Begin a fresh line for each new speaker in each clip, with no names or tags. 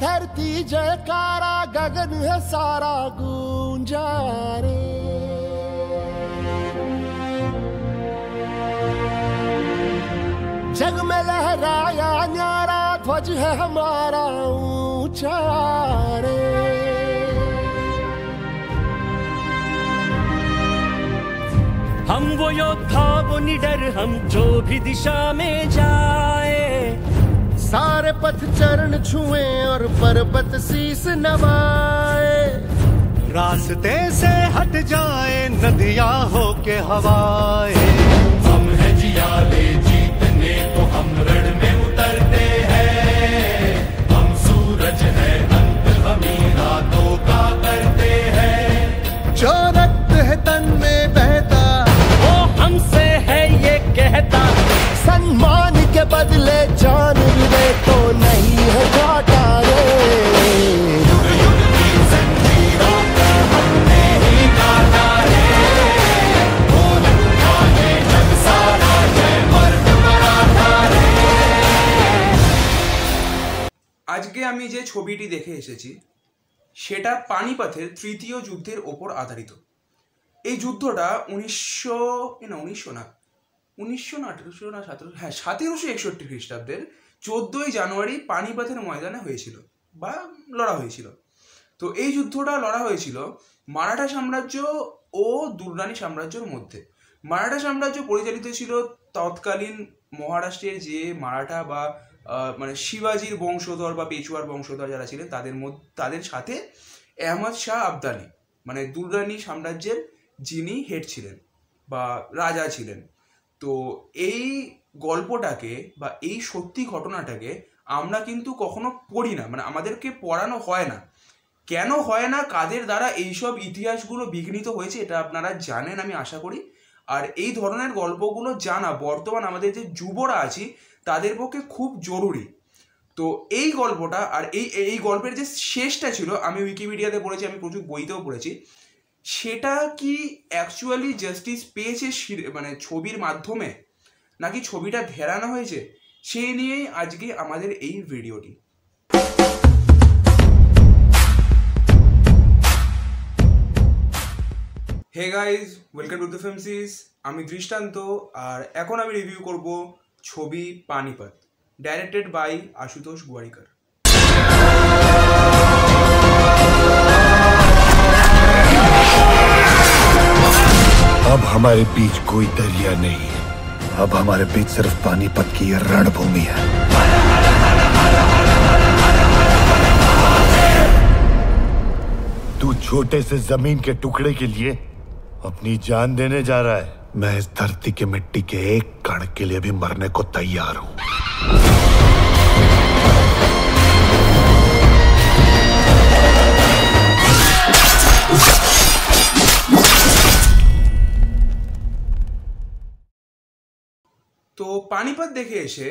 धरती जयकारा, गगन है सारा गूंजा रे जग में लहराया न्यारा, ध्वज है हमारा ऊँचा रे
हम वो योद्धा, वो निडर, हम जो भी दिशा में जाए
सारे पथ चरण छुए और पर्वत शीस नवाए।
रास्ते से हट जाए नदियाँ हो के हवाए।
हम है जीतने
আমি যে ছবিটি দেখে এসেছি, সেটা পানিপথের তৃতীয় যুদ্ধের ওপর আধারিত। এই যুদ্ধটা উনিশশো না উনিশশো না উনিশশো না, আঠেরোশো না, সতেরোশো হ্যাঁ সতেরোশো একষট্টি খ্রিস্টাব্দের চোদ্দোই জানুয়ারি পানিপথের ময়দানে হয়েছিল বা লড়া হয়েছিল। তো এই যুদ্ধটা লড়া হয়েছিল মারাঠা সাম্রাজ্য ও দুর্রানি সাম্রাজ্যের মধ্যে। মারাঠা সাম্রাজ্য পরিচালিত ছিল তৎকালীন মহারাষ্ট্রের যে মারাঠা বা মানে শিবাজির বংশধর বা পেচুয়ার বংশধর যারা ছিলেন, তাদের মধ্যে, তাদের সাথে আহমদ শাহ আবদানি মানে দুর্রানি সাম্রাজ্যের যিনি হেড ছিলেন বা রাজা ছিলেন। তো এই গল্পটাকে বা এই সত্যি ঘটনাটাকে আমরা কিন্তু কখনো পড়ি না মানে আমাদেরকে পড়ানো হয় না। কেন হয় না? কাদের দ্বারা এইসব ইতিহাসগুলো বিঘ্নিত হয়েছে এটা আপনারা জানেন আমি আশা করি। আর এই ধরনের গল্পগুলো জানা, বর্তমান আমাদের যে যুবরা আছি তাদের পক্ষে খুব জরুরি। তো এই গল্পটা আর এই এই গল্পের যে শেষটা ছিল, আমি উইকিপিডিয়াতে পড়েছি, আমি প্রচুর বইতেও পড়েছি, সেটা কি অ্যাকচুয়ালি জাস্টিস পেয়েছে মানে ছবির মাধ্যমে, নাকি ছবিটা ঘেরানো হয়েছে? সেই নিয়েই আজকে আমাদের এই ভিডিওটি। Hey guys welcome to the film আমি দৃষ্টান্ত, আর এখন আমি রিভিউ করব छोबी पानीपत डायरेक्टेड बाय आशुतोष गुआरिकर
अब हमारे बीच कोई दरिया नहीं है। अब हमारे बीच सिर्फ़ पानीपत की यह रणभूमि है। तू छोटे से ज़मीन के टुकड़े के लिए अपनी जान देने जा रहा है। मैं इस धरती के मिट्टी के एक कण के लिए भी मरने को तैयार हूं
তো পানিপত দেখে এসে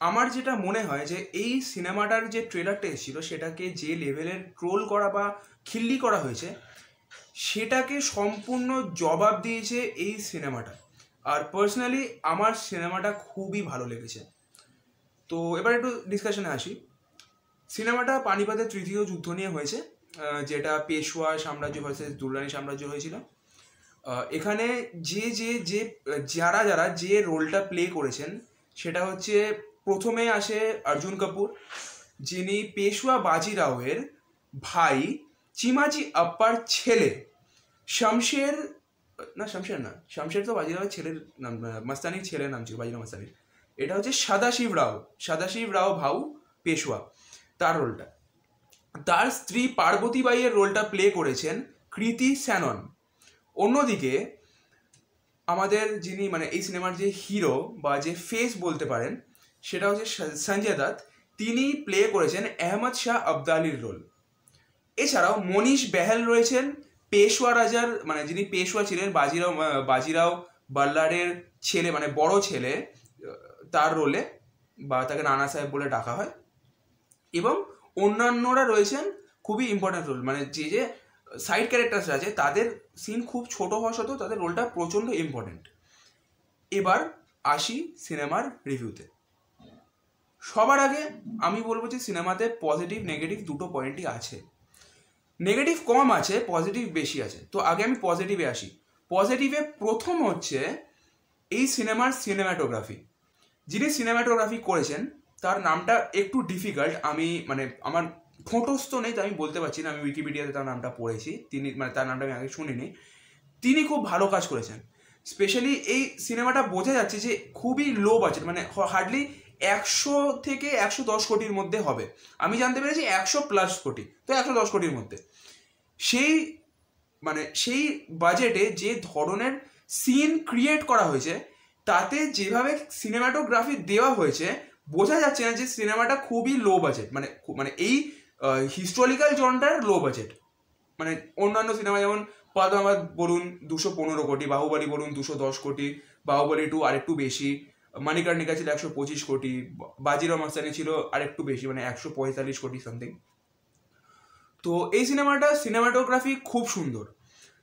আমার যেটা মনে হয় যে এই সিনেমাটার যে ট্রেলারটা এসেছিল সেটাকে যে লেভেলের ট্রোল করা বা খিল্লি করা হয়েছে সেটাকে সম্পূর্ণ জবাব দিয়েছে এই সিনেমাটা। আর পার্সোনালি আমার সিনেমাটা খুবই ভালো লেগেছে। তো এবার একটু ডিসকাশনে আসি। সিনেমাটা পানিপাতের তৃতীয় যুদ্ধ নিয়ে হয়েছে যেটা পেশোয়া সাম্রাজ্য ভার্সেস দুর্রানি সাম্রাজ্য হয়েছিল। এখানে যে যে যে, যারা যারা যে রোলটা প্লে করেছেন, সেটা হচ্ছে প্রথমে আসে অর্জুন কাপুর, যিনি পেশোয়া বাজিরাওয়ের ভাই চিমাজি আপ্পার ছেলে। শামশের, না শামশের না, শামশের তো বাজিরাওয়ের ছেলের নাম মাস্তানির ছেলের নাম ছিল বাজিরাও মাস্তানির। এটা হচ্ছে সাদাশিব রাও সাদাশিব রাও ভাউ পেশোয়া, তার রোলটা। তার স্ত্রী পার্বতী বাইয়ের রোলটা প্লে করেছেন কৃতি স্যানন অন্যদিকে আমাদের যিনি মানে এই সিনেমার যে হিরো বা যে ফেস বলতে পারেন, সেটা হচ্ছে সঞ্জয় দত্ত তিনি প্লে করেছেন আহমদ শাহ আবদালির রোল। এছাড়াও মনীষ বেহেল রয়েছেন পেশোয়া রাজার মানে যিনি পেশোয়া ছিলেন, বাজিরাও বাজিরাও বাল্লারের ছেলে মানে বড় ছেলে তার রোলে বা তাকে নানা সাহেব বলে ডাকা হয়। এবং অন্যান্যরা রয়েছেন খুবই ইম্পর্ট্যান্ট রোল মানে যে যে সাইড ক্যারেক্টার্স আছে, তাদের সিন খুব ছোট হওয়া সত্ত্বেও তাদের রোলটা প্রচণ্ড ইম্পর্ট্যান্ট এবার আসি সিনেমার রিভিউতে সবার আগে আমি বলব যে সিনেমাতে পজিটিভ নেগেটিভ দুটো পয়েন্টই আছে। নেগেটিভ কম আছে পজিটিভ বেশি আছে। তো আগে আমি পজিটিভে আসি। পজিটিভে প্রথম হচ্ছে এই সিনেমার সিনেমাটোগ্রাফি যিনি সিনেমাটোগ্রাফি করেছেন, তার নামটা একটু ডিফিকাল্ট আমি মানে আমার ঠোঁটস্থ নেই তো আমি বলতে পারছি না। আমি উইকিপিডিয়াতে তার নামটা পড়েছি। তিনি মানে তার নামটা আমি আগে শুনিনি। তিনি খুব ভালো কাজ করেছেন। স্পেশালি এই সিনেমাটা বোঝা যাচ্ছে যে খুবই লো বাজেট মানে হার্ডলি একশো থেকে একশো দশ কোটির মধ্যে হবে। আমি জানতে পেরেছি একশো প্লাস কোটি, তো একশো দশ কোটির মধ্যে। সেই মানে সেই বাজেটে যে ধরনের সিন ক্রিয়েট করা হয়েছে, তাতে যেভাবে সিনেমাটোগ্রাফি দেওয়া হয়েছে, বোঝা যাচ্ছে না যে সিনেমাটা খুবই লো বাজেট মানে মানে এই হিস্টোরিক্যাল জনটার লো বাজেট মানে অন্যান্য সিনেমা যেমন পদ্মাবাদ বলুন দুশো পনেরো কোটি, বাহুবলী বলুন দুশো দশ কোটি, বাহুবলী টু আরেকটু বেশি মানিকার্নিকা ছিল একশো পঁচিশ কোটি, বাজিরাও মাস্তানি ছিল আরেকটু বেশি মানে একশো পঁয়তাল্লিশ কোটি সামথিং তো এই সিনেমাটা সিনেমাটোগ্রাফি খুব সুন্দর।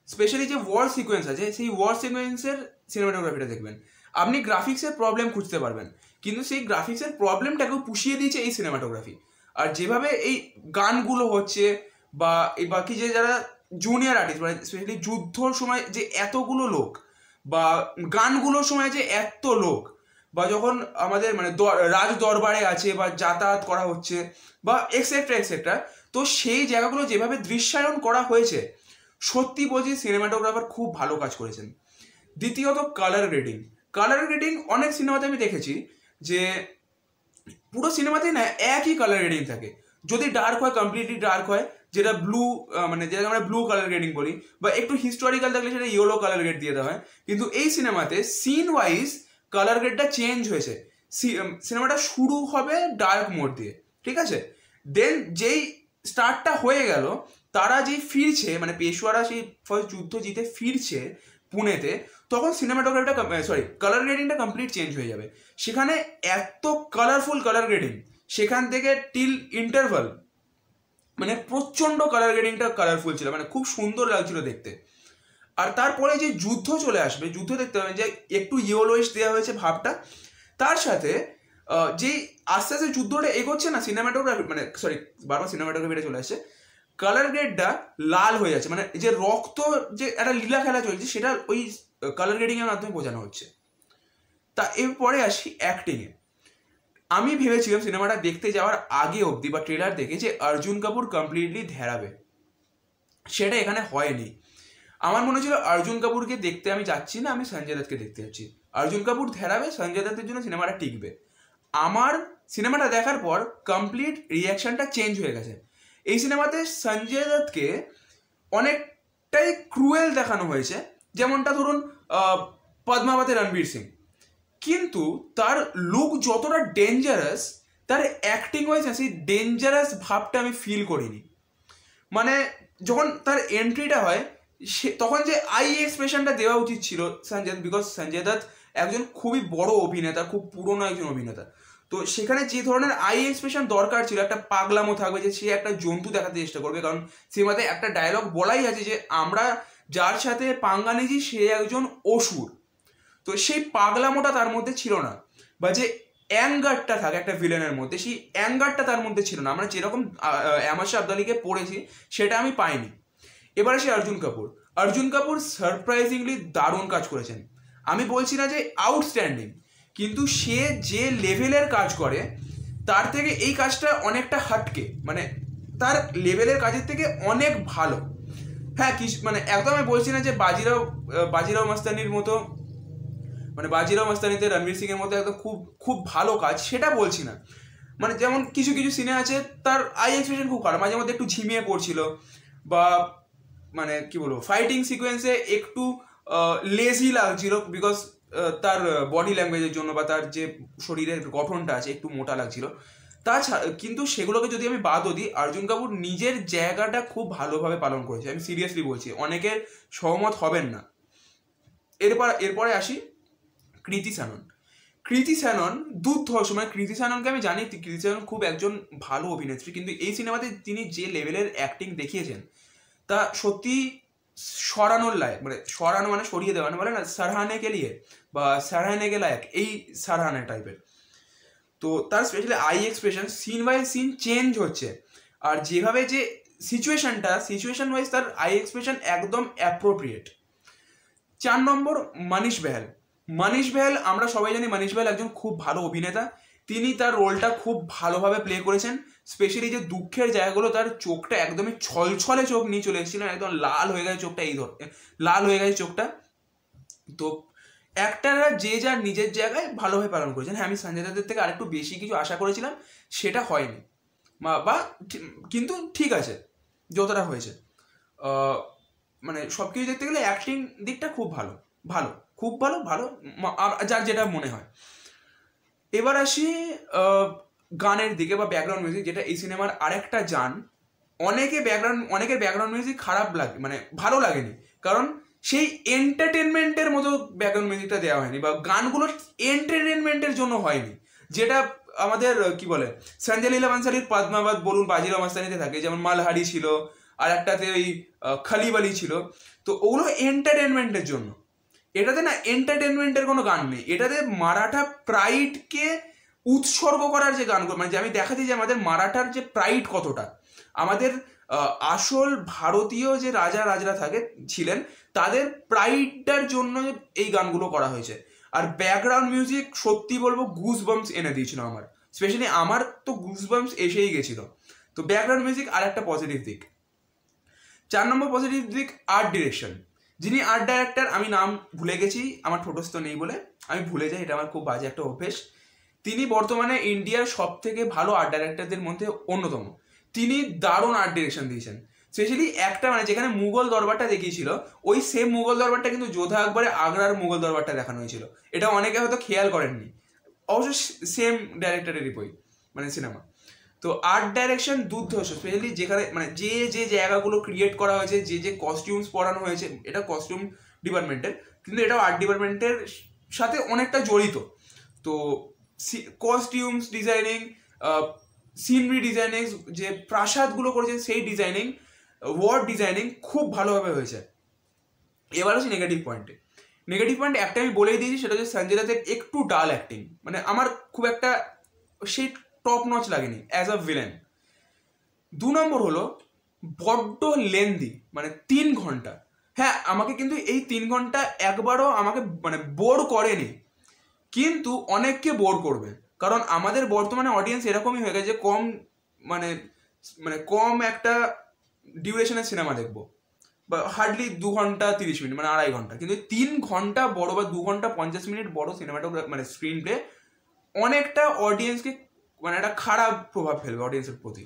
স্পেশালি যে ওয়ার সিকোয়েন্স আছে, সেই ওয়ার সিকোয়েন্সের সিনেমাটোগ্রাফিটা দেখবেন। আপনি গ্রাফিক্সের প্রবলেম খুঁজতে পারবেন, কিন্তু সেই গ্রাফিক্সের প্রবলেমটাকেও পুষিয়ে দিয়েছে এই সিনেমাটোগ্রাফি আর যেভাবে এই গানগুলো হচ্ছে বা এই বাকি যে যারা জুনিয়র আর্টিস্ট মানে স্পেশালি যুদ্ধর সময় যে এতগুলো লোক বা গানগুলোর সময় যে এত লোক বা যখন আমাদের মানে রাজ দরবারে আছে বা যাতায়াত করা হচ্ছে বা এক্সেট্রা এক্সেট্রা তো সেই জায়গাগুলো যেভাবে দৃশ্যায়ন করা হয়েছে, সত্যি বলছি সিনেমাটোগ্রাফার খুব ভালো কাজ করেছেন। দ্বিতীয়ত কালার গ্রেডিং কালার গ্রেডিং অনেক সিনেমাতে আমি দেখেছি যে পুরো সিনেমাতেই না একই কালার গ্রেডিং থাকে। যদি ডার্ক হয় কমপ্লিটলি ডার্ক হয়, যেটা ব্লু মানে যেটা আমরা ব্লু কালার গ্রেডিং বলি, বা একটু হিস্টোরিক্যাল থাকলে সেটা ইয়েলো কালার গ্রেড দিয়ে দেওয়া হয়। কিন্তু এই সিনেমাতে সিন ওয়াইজ কালার গ্রেডটা চেঞ্জ হয়েছে। সিনেমাটা শুরু হবে ডার্ক মোড দিয়ে, ঠিক আছে? দেন যেই স্টার্টটা হয়ে গেল, তারা যেই ফিরছে মানে পেশোয়ারা সেই ফার্স্ট যুদ্ধ জিতে ফিরছে পুনেতে, তখন সিনেমাটোগ্রাফিটা সরি কালার গ্রেডিংটা কমপ্লিট চেঞ্জ হয়ে যাবে। সেখানে এত কালারফুল কালার গ্রেডিং সেখান থেকে টিল ইন্টারভাল মানে প্রচণ্ড কালার গ্রেডিংটা কালারফুল ছিল মানে খুব সুন্দর লাগছিল দেখতে। আর তারপরে যে যুদ্ধ চলে আসবে, যুদ্ধ দেখতে হবে যে একটু ইয়েলোইশ দেওয়া হয়েছে ভাবটা। তার সাথে যে আস্তে আস্তে যুদ্ধটা এগোচ্ছে না সিনেমাটোগ্রাফি মানে সরি বারবার সিনেমাটোগ্রাফিটা চলে আসছে কালার গ্রেডটা লাল হয়ে যাচ্ছে। মানে যে রক্ত যে একটা লীলা খেলা চলছে, সেটা ওই কালার গ্রেডিং এর মাধ্যমে বোঝানো হচ্ছে। তা এরপরে আসি অ্যাক্টিংয়ে আমি ভেবেছিলাম সিনেমাটা দেখতে যাওয়ার আগে অবধি বা ট্রেলার দেখে যে অর্জুন কাপুর কমপ্লিটলি ধেরাবে। সেটা এখানে হয়নি। আমার মনে ছিল অর্জুন কাপুরকে দেখতে আমি যাচ্ছি না, আমি সঞ্জয় দত্তকে দেখতে যাচ্ছি। অর্জুন কাপুর ধেরাবে, সঞ্জয় দত্তের জন্য সিনেমাটা টিকবে। আমার সিনেমাটা দেখার পর কমপ্লিট রিয়াকশনটা চেঞ্জ হয়ে গেছে। এই সিনেমাতে সঞ্জয় দত্তকে অনেকটাই ক্রুয়েল দেখানো হয়েছে। যেমনটা ধরুন পদ্মাবতী রণবীর সিং। কিন্তু তার লুক যতটা ডেঞ্জারাস তার অ্যাক্টিং হয়েছে সেই ডেঞ্জারাস ভাবটা আমি ফিল করিনি। মানে যখন তার এন্ট্রিটা হয় সে, তখন যে আই এক্সপ্রেশনটা দেওয়া উচিত ছিল সঞ্জয় বিকজ সঞ্জয় দত্ত একজন খুবই বড় অভিনেতা, খুব পুরনো একজন অভিনেতা। তো সেখানে যে ধরনের আই এক্সপ্রেশন দরকার ছিল, একটা পাগলামো থাকবে যে সে একটা জন্তু দেখাতে চেষ্টা করবে, কারণ সিনেমাতে একটা ডায়লগ বলাই আছে যে আমরা যার সাথে পাঙ্গা নিয়েছি, সে একজন অসুর। তো সেই পাগলামোটা তার মধ্যে ছিল না। বা যে অ্যাঙ্গারটা থাকে একটা ভিলেনের মধ্যে, সেই অ্যাঙ্গারটা তার মধ্যে ছিল না। আমরা যেরকম অ্যামাশা আবদালিকে পড়েছি, সেটা আমি পাইনি। এবার আসি অর্জুন কাপুর। অর্জুন কাপুর সারপ্রাইজিংলি দারুণ কাজ করেছেন। আমি বলছি না যে আউটস্ট্যান্ডিং কিন্তু সে যে লেভেলের কাজ করে, তার থেকে এই কাজটা অনেকটা হাটকে। মানে তার লেভেলের কাজের থেকে অনেক ভালো। হ্যাঁ কিছু মানে একদম আমি বলছি না যে বাজিরাও বাজিরাও মাস্তানির মতো মানে বাজিরাও মাস্তানিতে রণবীর সিংয়ের মতো একদম খুব খুব ভালো কাজ, সেটা বলছি না। মানে যেমন কিছু কিছু সিনে আছে, তার আই এক্সপ্রেশন খুব খারাপ। মাঝে মধ্যে একটু ঝিমিয়ে পড়ছিল, বা মানে কি বলব ফাইটিং সিকোয়েন্সে একটু লেজি লাগছিল বিকজ তার বডি ল্যাঙ্গুয়েজের জন্য বা তার যে শরীরের গঠনটা আছে একটু মোটা লাগছিল। তাছাড়া, কিন্তু সেগুলোকে যদি আমি বাদও দিই, অর্জুন কাপুর নিজের জায়গাটা খুব ভালোভাবে পালন করেছে। আমি সিরিয়াসলি বলছি, অনেকের সহমত হবেন না। এরপর, এরপরে আসি কৃতি স্যানন কৃতি স্যানন দুধ হওয়ার সময়, কৃতি স্যাননকে আমি জানি, কৃতি স্যানন খুব একজন ভালো অভিনেত্রী, কিন্তু এই সিনেমাতে তিনি যে লেভেলের অ্যাক্টিং দেখিয়েছেন তা সত্যি সরানোর লায়ক মানে সরানো মানে সরিয়ে দেওয়া মানে বলে না, সারহানে কে লিয়ে, বা সারহানে কে লায়ক, এই সারহানে টাইপের। তো তার specially eye expression scene by scene change হচ্ছে। আর যেভাবে যে সিচুয়েশনটা সিচুয়েশন ওয়াইজ তার আই এক্সপ্রেশন একদম অ্যাপ্রোপ্রিয়েট চার নম্বর মানিশ বেহাল। মানিশ বেহেল, আমরা সবাই জানি মানিশ বেহেল একজন খুব ভালো অভিনেতা। তিনি তার রোলটা খুব ভালোভাবে প্লে করেছেন স্পেশালি যে দুঃখের জায়গাগুলো, তার চোখটা একদমই ছলছলে চোখ নিয়ে চলে এসেছিলেন একদম লাল হয়ে গেছে চোখটা এই ধর, লাল হয়ে গেছে চোখটা। তো অ্যাক্টাররা যে যার নিজের জায়গায় ভালোভাবে পালন করেছেন। হ্যাঁ আমি সঞ্জয় দত্তের থেকে আরেকটু বেশি কিছু আশা করেছিলাম, সেটা হয়নি। বা- কিন্তু ঠিক আছে, যতটা হয়েছে। মানে সব কিছু দেখতে গেলে অ্যাক্টিং দিকটা খুব ভালো ভালো, খুব ভালো ভালো যার যেটা মনে হয়। এবার আসি গানের দিকে বা ব্যাকগ্রাউন্ড মিউজিক যেটা এই সিনেমার আরেকটা যান অনেকে ব্যাকগ্রাউন্ড অনেকের ব্যাকগ্রাউন্ড মিউজিক খারাপ লাগে মানে ভালো লাগেনি। কারণ সেই এন্টারটেনমেন্টের মতো ব্যাকগ্রাউন্ড মিউজিকটা দেওয়া হয়নি বা গানগুলো এন্টারটেনমেন্টের জন্য হয়নি। যেটা আমাদের, কি বলে, সঞ্জয় লীলা পদ্মাবাদ বলুন বাজিরাও মাস্তানিতে থাকে, যেমন মালহারি ছিল, আর একটাতে ওই খালিবালি ছিল। তো ওগুলো এন্টারটেনমেন্টের জন্য। এটাতে না এন্টারটেনমেন্টের কোনো গান নেই। এটাতে মারাঠা প্রাইডকে উৎসর্গ করার যে গানগুলো মানে যে আমি দেখাচ্ছি যে আমাদের মারাঠার যে প্রাইড কতটা, আমাদের আসল ভারতীয় যে রাজা রাজরা থাকে, ছিলেন, তাদের প্রাইডটার জন্য এই গানগুলো করা হয়েছে। আর ব্যাকগ্রাউন্ড মিউজিক সত্যি বলব গুজ বাম্পস এনে দিয়েছিল আমার। স্পেশালি আমার তো গুজ বাম্পস এসেই গেছিল। তো ব্যাকগ্রাউন্ড মিউজিক আর একটা পজিটিভ দিক। চার নম্বর পজিটিভ দিক আর্ট ডিরেকশন যিনি আর্ট ডাইরেক্টর আমি নাম ভুলে গেছি, আমার ঠোঁটস্থ নেই বলে, আমি ভুলে যাই, এটা আমার খুব বাজে একটা অভ্যেস। তিনি বর্তমানে ইন্ডিয়ার সব থেকে ভালো আর্ট ডাইরেক্টরদের মধ্যে অন্যতম। তিনি দারুণ আর্ট ডিরেকশন দিয়েছেন। স্পেশালি একটা মানে যেখানে মুঘল দরবারটা দেখিয়েছিল, ওই সেম মুঘল দরবারটা কিন্তু যোধা আকবরে আগ্রার মুঘল দরবারটা দেখানো হয়েছিল। এটা অনেকে হয়তো খেয়াল করেননি। অবশ্য সেম ডাইরেক্টরেরই বই মানে সিনেমা তো আর্ট ডাইরেকশন দুর্ধর্ষ স্পেশালি যেখানে মানে যে যে জায়গাগুলো ক্রিয়েট করা হয়েছে, যে যে কস্টিউমস পরানো হয়েছে, এটা কস্টিউম ডিপার্টমেন্টের কিন্তু এটাও আর্ট ডিপার্টমেন্টের সাথে অনেকটা জড়িত। তো কস্টিউমস ডিজাইনিং সিনারি ডিজাইনিং যে প্রাসাদগুলো করেছে, সেই ডিজাইনিং ওয়ার্ড ডিজাইনিং খুব ভালোভাবে হয়েছে। এবার হচ্ছে নেগেটিভ পয়েন্টে নেগেটিভ পয়েন্ট একটা আমি বলেই দিয়েছি, সেটা হচ্ছে সঞ্জয় দত্তের একটু ডাল অ্যাক্টিং মানে আমার খুব একটা সেই টপ নচ লাগেনি অ্যাজ আ ভিলেন দু নম্বর হলো, বড্ড লেন্দি মানে তিন ঘণ্টা। হ্যাঁ আমাকে কিন্তু এই তিন ঘণ্টা একবারও আমাকে মানে বোর করেনি। কিন্তু অনেককে বোর করবে। কারণ আমাদের বর্তমানে অডিয়েন্স এরকমই হয়ে গেছে কম মানে মানে কম একটা ডিউরেশনের সিনেমা দেখব। বা হার্ডলি দু ঘণ্টা তিরিশ মিনিট মানে আড়াই ঘণ্টা। কিন্তু তিন ঘণ্টা বড় বা দু ঘণ্টা পঞ্চাশ মিনিট বড় সিনেমাটা মানে স্ক্রিন প্লে অনেকটা অডিয়েন্সকে মানে একটা খারাপ প্রভাব ফেলবে অডিয়েন্সের প্রতি।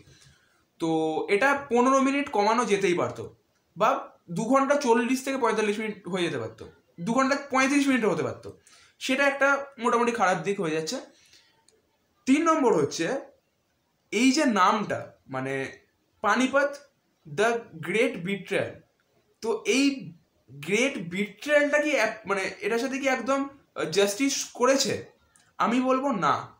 তো এটা পনেরো মিনিট কমানো যেতেই পারতো বা দু ঘণ্টা চল্লিশ থেকে পঁয়তাল্লিশ মিনিট হয়ে যেতে পারতো। দু ঘণ্টা পঁয়ত্রিশ মিনিটও হতে পারতো। সেটা একটা মোটামুটি খারাপ দিক হয়ে যাচ্ছে। তিন নম্বর হচ্ছে, এই যে নামটা মানে পানিপথ, দ্য গ্রেট বিট্রায়াল, তো এই গ্রেট বিট্রায়ালটা কি মানে এটার সাথে কি একদম জাস্টিস করেছে? আমি বলব না।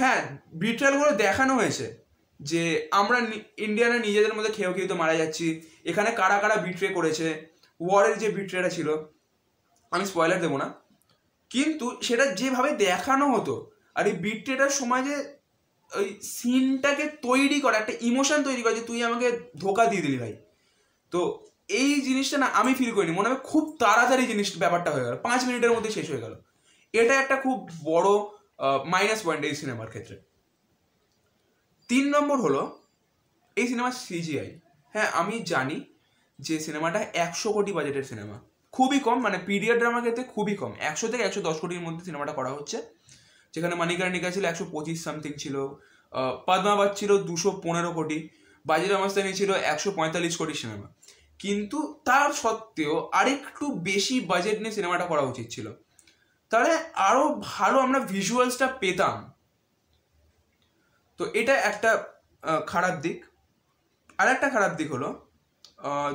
হ্যাঁ বিট্রায়ালগুলো দেখানো হয়েছে যে আমরা নি- ইন্ডিয়ানরা নিজেদের মধ্যে খেয়েও খেয়ে তো মারা যাচ্ছি। এখানে কারা কারা বিট্রে করেছে? ওয়ারের যে বিট্রেটা ছিল, আমি স্পয়লার দেবো না। কিন্তু সেটা যেভাবে দেখানো হতো, আর এই বিট্রেটার সময় যে ওই সিনটাকে তৈরি করা, একটা ইমোশন তৈরি করা যে তুই আমাকে ধোকা দিয়ে দিলি ভাই। তো এই জিনিসটা না আমি ফিল করিনি, মনে হয় খুব তাড়াতাড়ি জিনিস ব্যাপারটা হয়ে গেল, পাঁচ মিনিটের মধ্যে শেষ হয়ে গেল। এটা একটা খুব বড় মাইনাস পয়েন্ট এই সিনেমার ক্ষেত্রে। তিন নম্বর হলো, এই সিনেমার সিজিআই হ্যাঁ আমি জানি যে সিনেমাটা একশো কোটি বাজেটের সিনেমা খুবই কম মানে পিরিয়ড ড্রামার ক্ষেত্রে খুবই কম। একশো থেকে একশো দশ কোটির মধ্যে সিনেমাটা করা হচ্ছে। যেখানে মানিকার্নিকা ছিল একশো পঁচিশ সামথিং ছিল পদ্মাবাদ ছিল দুশো পনেরো কোটি বাজির মাস্তানি ছিল একশো পঁয়তাল্লিশ কোটি সিনেমা কিন্তু তার সত্ত্বেও আরেকটু বেশি বাজেট নিয়ে সিনেমাটা করা উচিত ছিল। তাহলে আরও ভালো আমরা ভিজুয়ালসটা পেতাম। তো এটা একটা খারাপ দিক। আর একটা খারাপ দিক হলো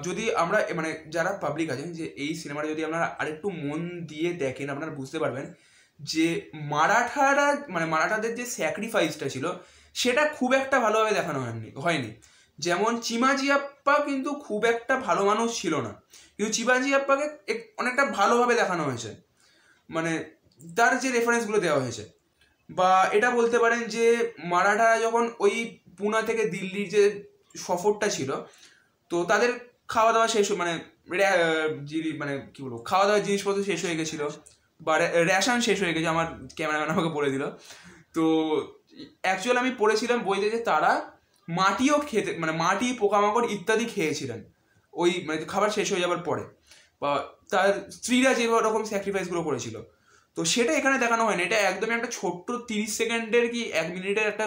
যদি আমরা মানে যারা পাবলিক আছেন যে এই সিনেমাটা যদি আপনারা আরেকটু মন দিয়ে দেখেন, আপনারা বুঝতে পারবেন যে মারাঠারা মানে মারাঠাদের যে স্যাক্রিফাইসটা ছিল, সেটা খুব একটা ভালোভাবে দেখানো হয়নি হয়নি। যেমন চিমাজিয়াপ্পা কিন্তু খুব একটা ভালো মানুষ ছিল না। কিন্তু চিমাজিয়াপ্পাকে এক- অনেকটা ভালোভাবে দেখানো হয়েছে। মানে তার যে রেফারেন্সগুলো দেওয়া হয়েছে। বা এটা বলতে পারেন যে মারাঠারা যখন ওই পুনা থেকে দিল্লির যে সফরটা ছিল, তো তাদের খাওয়া দাওয়া শেষ মানে মানে কি বলব খাওয়া দাওয়ার জিনিসপত্র শেষ হয়ে গেছিল, বা রেশন শেষ হয়ে গেছে, আমার ক্যামেরাম্যান আমাকে বলে দিল। তো অ্যাকচুয়ালি আমি পড়েছিলাম বইতে যে তারা মাটিও খেতে মানে মাটি, পোকামাকড় ইত্যাদি খেয়েছিলেন। ওই মানে খাবার শেষ হয়ে যাওয়ার পরে। বা তার স্ত্রীরা যে রকম স্যাক্রিফাইসগুলো করেছিল। তো সেটা এখানে দেখানো হয়নি। এটা একদমই একটা ছোট্ট তিরিশ সেকেন্ডের কি এক মিনিটের একটা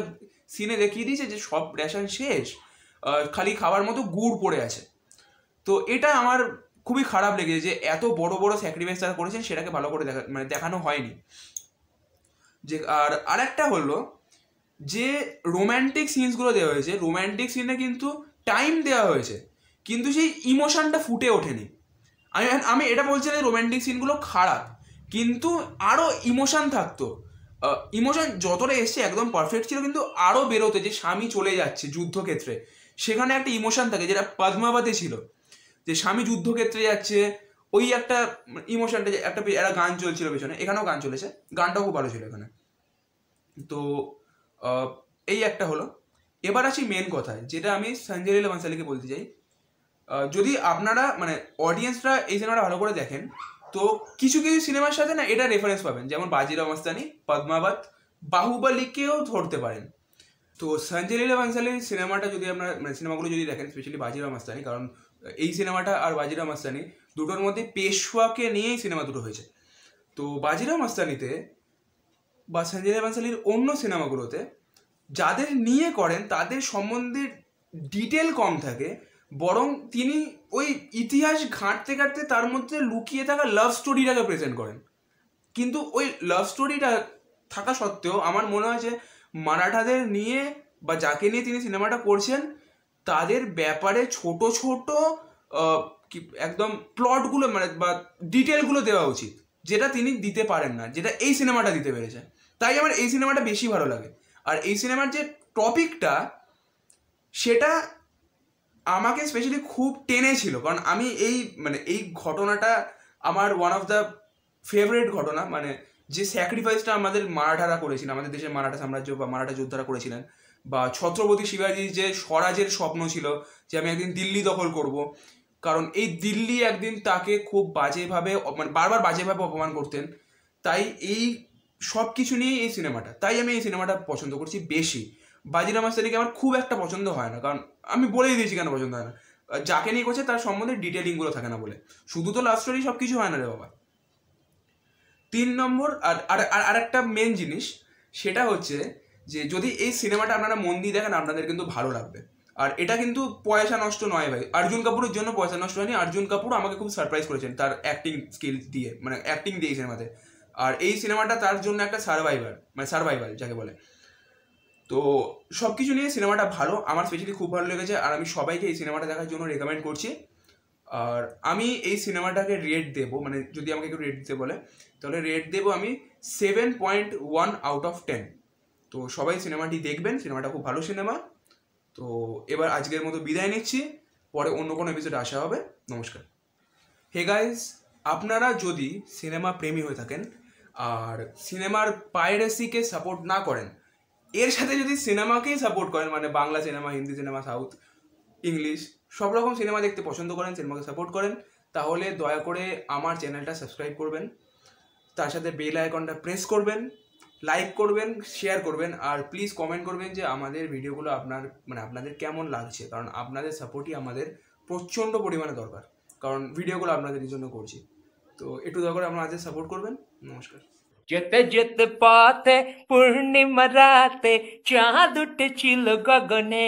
সিনে দেখিয়ে দিয়েছে যে সব রেশন শেষ খালি খাবার মতো গুড় পড়ে আছে। তো এটা আমার খুবই খারাপ লেগেছে যে এত বড় বড় স্যাক্রিফাইস তারা করেছেন সেটাকে ভালো করে দেখা মানে দেখানো হয়নি। যে আর আরেকটা হলো যে রোম্যান্টিক সিনসগুলো দেওয়া হয়েছে রোম্যান্টিক সিনে কিন্তু টাইম দেওয়া হয়েছে, কিন্তু সেই ইমোশনটা ফুটে ওঠেনি। আমি আমি এটা বলছি না রোম্যান্টিক সিনগুলো খারাপ, কিন্তু আরও ইমোশন থাকতো। ইমোশন যতটা এসছে একদম পারফেক্ট ছিল, কিন্তু আরও বেরোতে যে স্বামী চলে যাচ্ছে যুদ্ধক্ষেত্রে, সেখানে একটা ইমোশন থাকে যেটা পদ্মাবাদে ছিল। যে স্বামী যুদ্ধক্ষেত্রে যাচ্ছে, ওই একটা ইমোশনটা একটা একটা গান চলছিল পেছনে, এখানেও গান চলেছে, গানটাও খুব ভালো ছিল এখানে। তো এই একটা হলো। এবার আসি মেন কথা যেটা আমি সঞ্জয় লীলা বলতে চাই যদি আপনারা মানে অডিয়েন্সরা এই সিনেমাটা ভালো করে দেখেন, তো কিছু কিছু সিনেমার সাথে না এটা রেফারেন্স পাবেন। যেমন বাজিরাও মাস্তানি পদ্মাবাদ বাহুবলীকেও ধরতে পারেন। তো সঞ্জয় লীলা সিনেমাটা যদি আপনারা মানে সিনেমাগুলো যদি দেখেন স্পেশালি বাজিরাও মাস্তানি, কারণ এই সিনেমাটা আর বাজিরাও মাস্তানি দুটোর মধ্যে পেশওয়াকে নিয়েই সিনেমা দুটো হয়েছে। তো বাজিরাও মাস্তানিতে বা সঞ্জয় লীলা অন্য সিনেমাগুলোতে যাদের নিয়ে করেন, তাদের সম্বন্ধে ডিটেল কম থাকে। বরং তিনি ওই ইতিহাস ঘাঁটতে ঘাঁটতে তার মধ্যে লুকিয়ে থাকা লাভ স্টোরিটাকে প্রেজেন্ট করেন। কিন্তু ওই লাভ স্টোরিটা থাকা সত্ত্বেও আমার মনে হয় যে মারাঠাদের নিয়ে বা যাকে নিয়ে তিনি সিনেমাটা করছেন, তাদের ব্যাপারে ছোট ছোট একদম প্লটগুলো মানে বা ডিটেলগুলো দেওয়া উচিত, যেটা তিনি দিতে পারেন না, যেটা এই সিনেমাটা দিতে পেরেছে তাই আমার এই সিনেমাটা বেশি ভালো লাগে। আর এই সিনেমার যে টপিকটা সেটা আমাকে স্পেশালি খুব টেনেছিল কারণ আমি এই মানে এই ঘটনাটা আমার ওয়ান অফ দ্য ফেভারিট ঘটনা মানে যে স্যাক্রিফাইসটা আমাদের মারাঠারা করেছিলেন আমাদের দেশের মারাঠা সাম্রাজ্য বা মারাঠা যোদ্ধারা করেছিলেন, বা ছত্রপতি শিবাজির যে স্বরাজের স্বপ্ন ছিল যে আমি একদিন দিল্লি দখল করব, কারণ এই দিল্লি একদিন তাকে খুব বাজেভাবে মানে বারবার বাজেভাবে অপমান করতেন, তাই এই সব কিছু নিয়েই এই সিনেমাটা তাই আমি এই সিনেমাটা পছন্দ করছি বেশি। বাজিরাম মাস্তারিকে আমার খুব একটা পছন্দ হয় না, কারণ আমি বলেই দিয়েছি কেন পছন্দ হয় না। যাকে নিয়ে করছে তার সম্বন্ধে ডিটেলিংগুলো থাকে না বলে। শুধু তো লাভ স্টোরি সব কিছু হয় না রে বাবা। তিন নম্বর আর, আর- আরেকটা মেন জিনিস, সেটা হচ্ছে যে যদি এই সিনেমাটা আপনারা মন দিয়ে দেখেন, আপনাদের কিন্তু ভালো লাগবে। আর এটা কিন্তু পয়সা নষ্ট নয় ভাই। অর্জুন কাপুরের জন্য পয়সা নষ্ট হয়নি। অর্জুন কাপুর আমাকে খুব সারপ্রাইজ করেছেন তার অ্যাক্টিং স্কিল দিয়ে মানে অ্যাক্টিং দিয়ে সিনেমাতে আর এই সিনেমাটা তার জন্য একটা সার্ভাইভার মানে সার্ভাইভাল যাকে বলে। তো সব কিছু নিয়ে সিনেমাটা ভালো। আমার স্পেশালি খুব ভালো লেগেছে আর আমি সবাইকে এই সিনেমাটা দেখার জন্য রেকমেন্ড করছি। আর আমি এই সিনেমাটাকে রেট দেবো মানে যদি আমাকে একটু রেট দিতে বলে, তাহলে রেট দেবো আমি seven point one out of ten তো সবাই সিনেমাটি দেখবেন, সিনেমাটা খুব ভালো সিনেমা। তো এবার আজকের মতো বিদায় নিচ্ছি, পরে অন্য কোনো এপিসোডে আসা হবে। নমস্কার। হে গাইজ আপনারা যদি সিনেমা প্রেমী হয়ে থাকেন আর সিনেমার পাইরেসিকে সাপোর্ট না করেন এর সাথে যদি সিনেমাকেই সাপোর্ট করেন মানে Bangla cinema, Hindi cinema south English সব রকম সিনেমা দেখতে পছন্দ করেন, সিনেমাকে সাপোর্ট করেন, তাহলে দয়া করে আমার চ্যানেলটা সাবস্ক্রাইব করবেন। তার সাথে বেল আইকনটা প্রেস করবেন লাইক করবেন শেয়ার করবেন, আর প্লিজ কমেন্ট করবেন যে আমাদের ভিডিওগুলো আপনার মানে আপনাদের কেমন লাগছে? কারণ আপনাদের সাপোর্টই আমাদের প্রচণ্ড পরিমাণে দরকার। কারণ ভিডিওগুলো আপনাদের জন্য করছি। তো একটু দয়া করে আমাদের সাপোর্ট করবেন। নমস্কার।
जत जत पाते पूर्णिमा रात चाँद उठ चिल गगने।